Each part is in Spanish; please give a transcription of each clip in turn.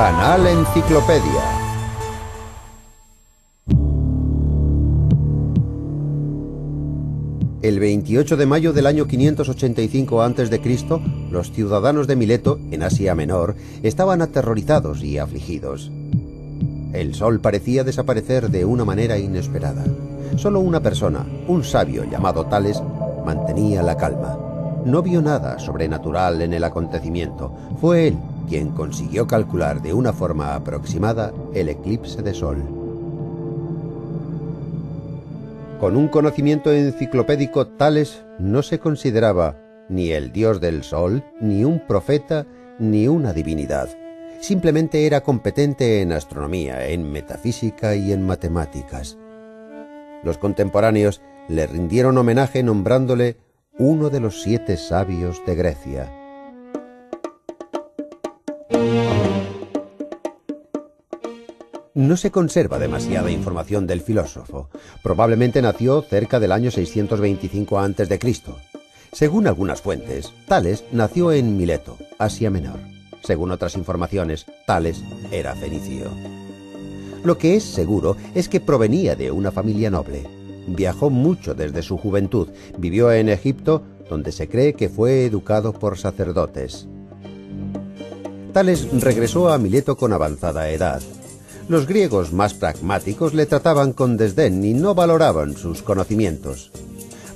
Canal Enciclopedia. El 28 de mayo del año 585 a.C., los ciudadanos de Mileto, en Asia Menor, estaban aterrorizados y afligidos. El sol parecía desaparecer de una manera inesperada. Solo una persona, un sabio llamado Tales, mantenía la calma. No vio nada sobrenatural en el acontecimiento. Fue él quien consiguió calcular de una forma aproximada el eclipse de sol. Con un conocimiento enciclopédico Tales no se consideraba ni el dios del sol, ni un profeta, ni una divinidad. Simplemente era competente en astronomía, en metafísica y en matemáticas. Los contemporáneos le rindieron homenaje nombrándole uno de los siete sabios de Grecia. No se conserva demasiada información del filósofo. Probablemente nació cerca del año 625 a.C. Según algunas fuentes, Tales nació en Mileto, Asia Menor. Según otras informaciones, Tales era fenicio. Lo que es seguro es que provenía de una familia noble. Viajó mucho desde su juventud, vivió en Egipto, donde se cree que fue educado por sacerdotes. Tales regresó a Mileto con avanzada edad. Los griegos más pragmáticos le trataban con desdén y no valoraban sus conocimientos.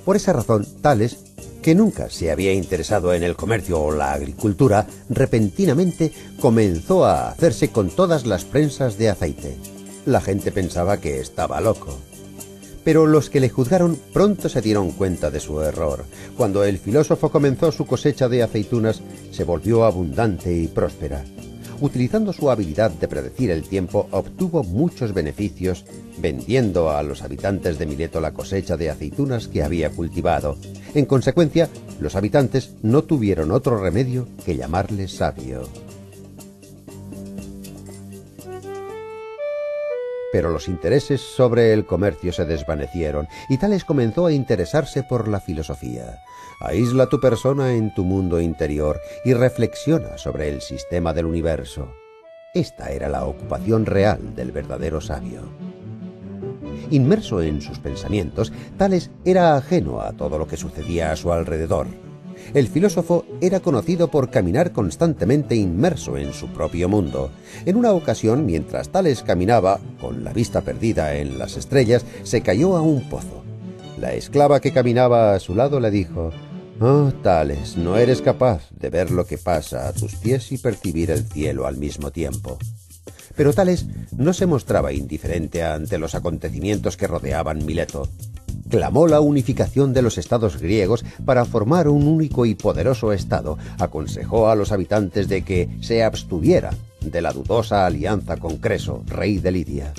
Por esa razón, Tales, que nunca se había interesado en el comercio o la agricultura, repentinamente comenzó a hacerse con todas las prensas de aceite. La gente pensaba que estaba loco. Pero los que le juzgaron pronto se dieron cuenta de su error. Cuando el filósofo comenzó su cosecha de aceitunas, se volvió abundante y próspera. Utilizando su habilidad de predecir el tiempo, obtuvo muchos beneficios vendiendo a los habitantes de Mileto la cosecha de aceitunas que había cultivado. En consecuencia, los habitantes no tuvieron otro remedio que llamarle sabio. Pero los intereses sobre el comercio se desvanecieron y Tales comenzó a interesarse por la filosofía. Aísla tu persona en tu mundo interior y reflexiona sobre el sistema del universo. Esta era la ocupación real del verdadero sabio. Inmerso en sus pensamientos, Tales era ajeno a todo lo que sucedía a su alrededor. El filósofo era conocido por caminar constantemente inmerso en su propio mundo. En una ocasión, mientras Tales caminaba, con la vista perdida en las estrellas, se cayó a un pozo. La esclava que caminaba a su lado le dijo, Oh, Tales, no eres capaz de ver lo que pasa a tus pies y percibir el cielo al mismo tiempo. Pero Tales no se mostraba indiferente ante los acontecimientos que rodeaban Mileto clamó la unificación de los estados griegos para formar un único y poderoso estado, aconsejó a los habitantes de que se abstuviera de la dudosa alianza con Creso, rey de Lidia.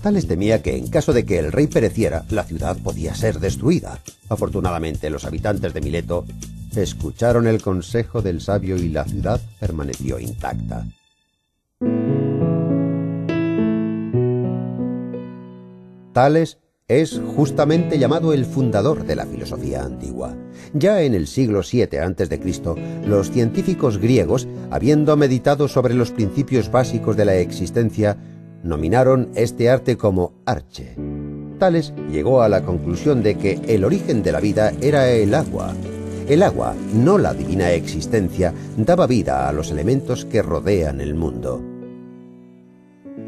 Tales temía que en caso de que el rey pereciera, la ciudad podía ser destruida. Afortunadamente, los habitantes de Mileto escucharon el consejo del sabio y la ciudad permaneció intacta. Tales es justamente llamado el fundador de la filosofía antigua. Ya en el siglo VII a.C., los científicos griegos, habiendo meditado sobre los principios básicos de la existencia, nominaron este arte como arche. Tales llegó a la conclusión de que el origen de la vida era el agua. El agua, no la divina existencia, daba vida a los elementos que rodean el mundo.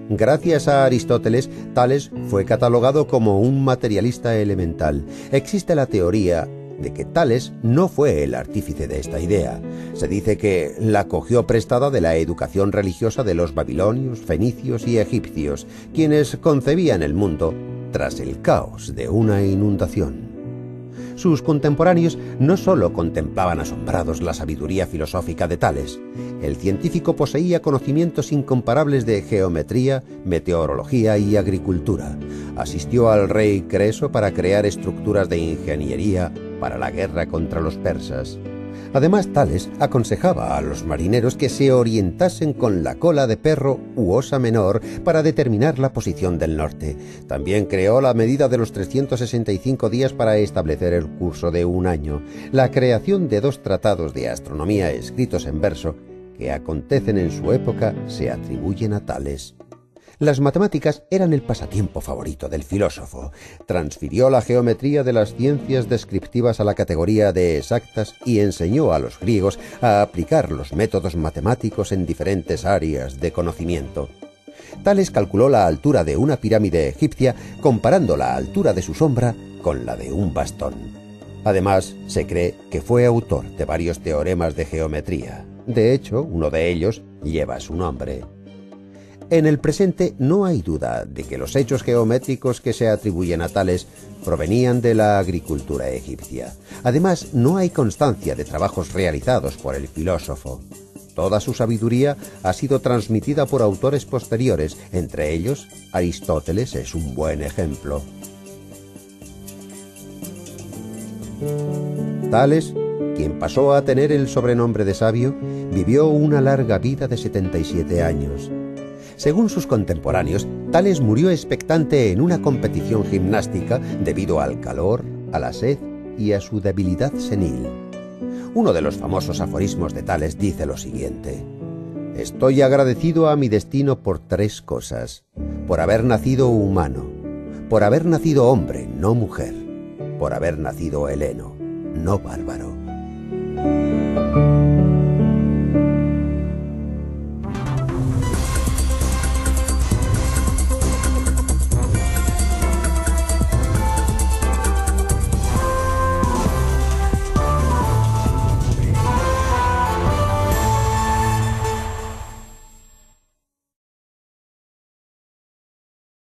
Gracias a Aristóteles, Tales fue catalogado como un materialista elemental. Existe la teoría de que Tales no fue el artífice de esta idea. Se dice que la cogió prestada de la educación religiosa de los babilonios, fenicios y egipcios, quienes concebían el mundo tras el caos de una inundación. Sus contemporáneos no sólo contemplaban asombrados la sabiduría filosófica de Tales, el científico poseía conocimientos incomparables de geometría, meteorología y agricultura. Asistió al rey Creso para crear estructuras de ingeniería para la guerra contra los persas. Además, Tales aconsejaba a los marineros que se orientasen con la cola de perro u osa menor para determinar la posición del norte. También creó la medida de los 365 días para establecer el curso de un año, la creación de dos tratados de astronomía escritos en verso que acontecen en su época se atribuyen a Tales. Las matemáticas eran el pasatiempo favorito del filósofo. Transfirió la geometría de las ciencias descriptivas a la categoría de exactas y enseñó a los griegos a aplicar los métodos matemáticos en diferentes áreas de conocimiento. Tales calculó la altura de una pirámide egipcia comparando la altura de su sombra con la de un bastón. Además, se cree que fue autor de varios teoremas de geometría. De hecho, uno de ellos lleva su nombre. En el presente no hay duda de que los hechos geométricos que se atribuyen a Tales provenían de la agricultura egipcia. Además, no hay constancia de trabajos realizados por el filósofo. Toda su sabiduría ha sido transmitida por autores posteriores, entre ellos Aristóteles es un buen ejemplo. Tales, quien pasó a tener el sobrenombre de sabio, vivió una larga vida de 77 años. Según sus contemporáneos, Tales murió expectante en una competición gimnástica debido al calor, a la sed y a su debilidad senil. Uno de los famosos aforismos de Tales dice lo siguiente. Estoy agradecido a mi destino por tres cosas. Por haber nacido humano, por haber nacido hombre, no mujer, por haber nacido heleno, no bárbaro.